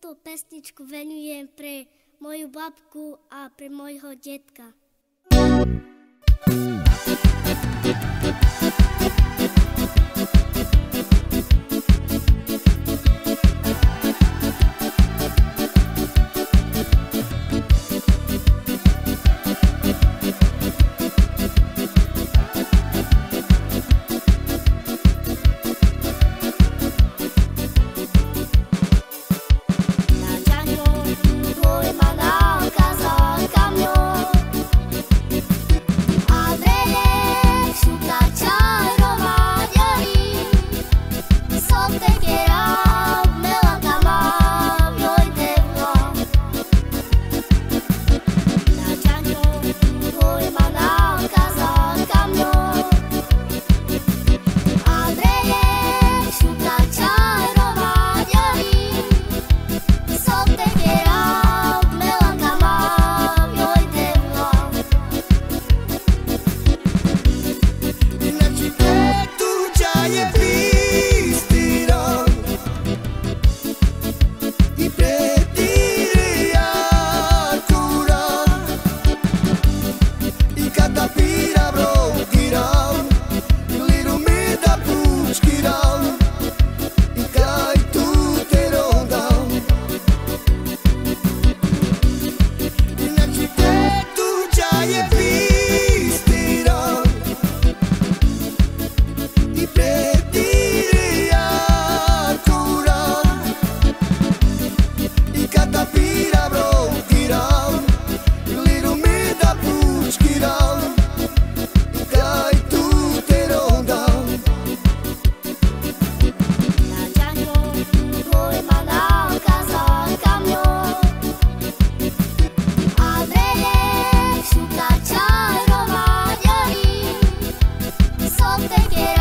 Túto pesničku venujem pre moju babku a pre mojho detka. thank you take it